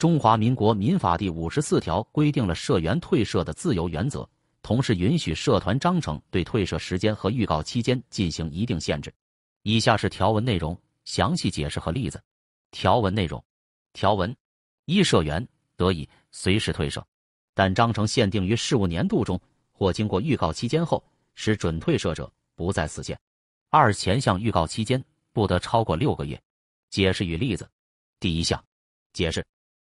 中华民国民法第五十四条规定了社员退社的自由原则，同时允许社团章程对退社时间和预告期间进行一定限制。以下是条文内容，详细解释和例子。条文内容：条文一，社员得以随时退社，但章程限定于事务年度中或经过预告期间后，使准退社者不在此限。二，前项预告期间不得超过六个月。解释与例子：第一项，解释。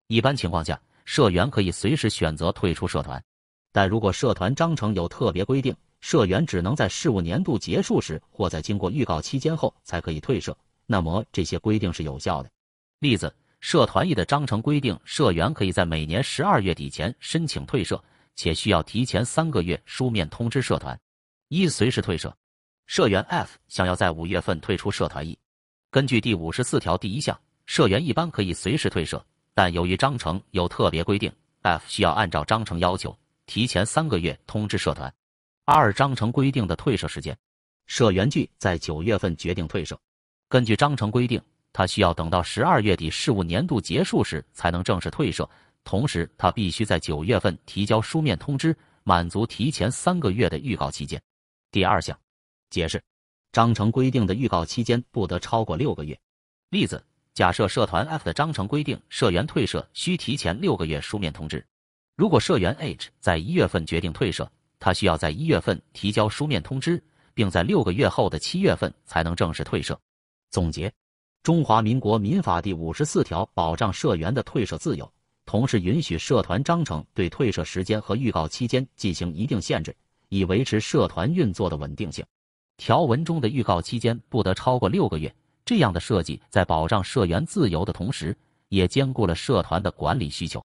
一般情况下，社员可以随时选择退出社团，但如果社团章程有特别规定，社员只能在事务年度结束时或在经过预告期间后才可以退社，那么这些规定是有效的。例子：社团议的章程规定，社员可以在每年十二月底前申请退社，且需要提前三个月书面通知社团。一、随时退社，社员 F 想要在五月份退出社团 E，根据第五十四条第一项，社员一般可以随时退社。但由于章程有特别规定，F 需要按照章程要求提前三个月通知社团。二、章程规定的退社时间，社员具在九月份决定退社，根据章程规定，他需要等到十二月底事务年度结束时才能正式退社，同时他必须在九月份提交书面通知，满足提前三个月的预告期间。第二项解释，章程规定的预告期间不得超过六个月。例子。假设社团 F 的章程规定，社员退社需提前六个月书面通知。如果社员 H 在一月份决定退社，他需要在一月份提交书面通知，并在六个月后的七月份才能正式退社。总结：中华民国民法第五十四条保障社员的退社自由，同时允许社团章程对退社时间和预告期间进行一定限制，以维持社团运作的稳定性。条文中的预告期间不得超过六个月。这样的设计在保障社员自由的同时，也兼顾了社团的管理需求。